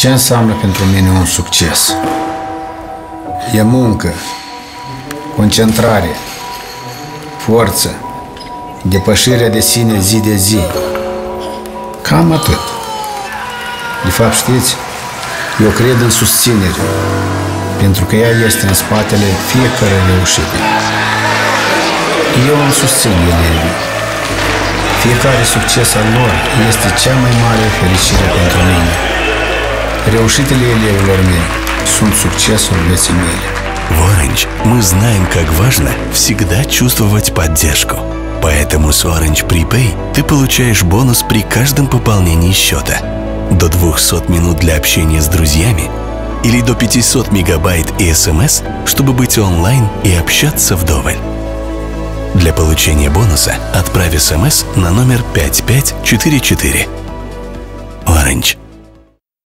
Ce înseamnă pentru mine un succes? E muncă, concentrare, forță, depășirea de sine zi de zi. Cam atât. De fapt, știți, eu cred în susținere, pentru că ea este în spatele fiecare reușite. Eu îmi susțin elevii. Fiecare succes al lor este cea mai mare fericire pentru mine. Reușitele elevilor mei sunt succesul vieții mele. В Orange мы знаем, как важно всегда чувствовать поддержку. Поэтому с Orange Prepay ты получаешь бонус при каждом пополнении счета. До 200 минут для общения с друзьями или до 500 мегабайт и смс, чтобы быть онлайн и общаться вдоволь. Для получения бонуса отправь смс на номер 5544. Orange.